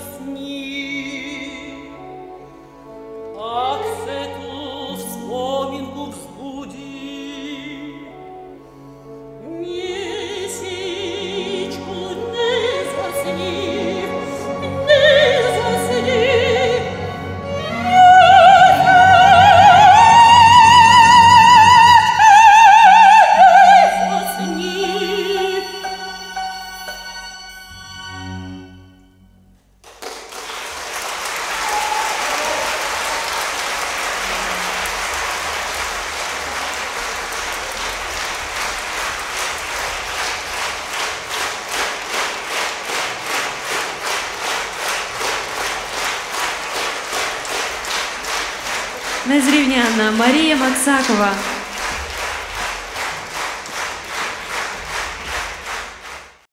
us. Незрівняна Марія Максакова.